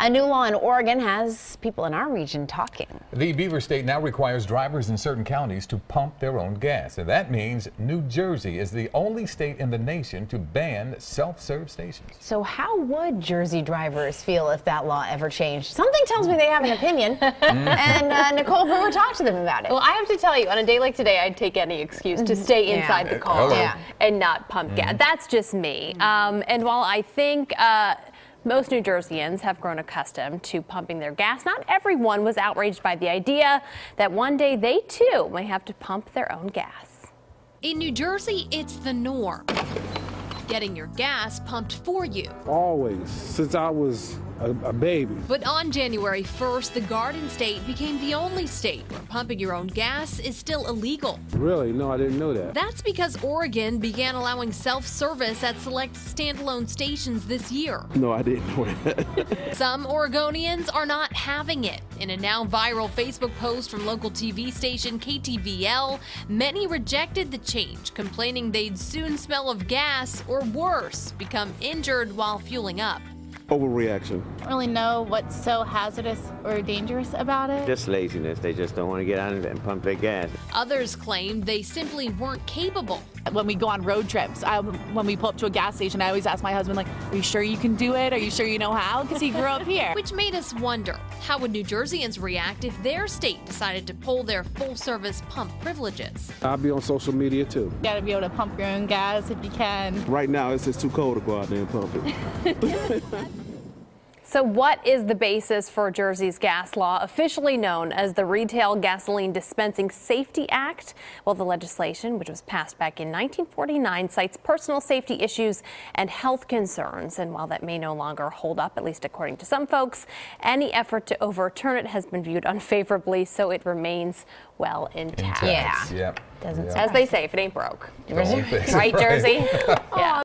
A new law in Oregon has people in our region talking. The Beaver State now requires drivers in certain counties to pump their own gas. And that means New Jersey is the only state in the nation to ban self-serve stations. So how would Jersey drivers feel if that law ever changed? Something tells me they have an opinion. and uh, Nicole Brewer talked to them about it. Well, I have to tell you, on a day like today, I'd take any excuse to stay Yeah. inside the car. Yeah. and not pump gas. That's just me. Um, and while I think uh, most New Jerseyans have grown accustomed to pumping their gas, not everyone was outraged by the idea that one day they too may have to pump their own gas. In New Jersey, it's the norm. Getting your gas pumped for you. Always, since I was a, a baby. But on January 1st, the Garden State became the only state where pumping your own gas is still illegal. Really? No, I didn't know that. That's because Oregon began allowing self service at select standalone stations this year. No, I didn't know that. Some Oregonians are not having it. In a now viral Facebook post from local TV station KTVL, many rejected the change, complaining they'd soon smell of gas or worse, become injured while fueling up. Overreaction. I don't really know what's so hazardous or dangerous about it. Just laziness. They just don't want to get on it and pump their gas. Others claimed they simply weren't capable. when we go on road trips, I, when we pull up to a gas station, I always ask my husband, like, "Are you sure you can do it? Are you sure you know how?" Because he grew up here. Which made us wonder how would New Jerseyans react if their state decided to pull their full service pump privileges? I'll be on social media too. You gotta be able to pump your own gas if you can. Right now, it's just too cold to go out there and pump it. So, what is the basis for Jersey's gas law, officially known as the Retail Gasoline Dispensing Safety Act? Well, the legislation, which was passed back in 1949, cites personal safety issues and health concerns. And while that may no longer hold up, at least according to some folks, any effort to overturn it has been viewed unfavorably, so it remains well intact. Yeah. Yep. Doesn't Yep. As they say, if it ain't broke. Don't. Right, Jersey? yeah.